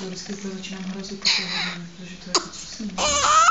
Добре, скільки коротше нам грозить по дуже твоє часи.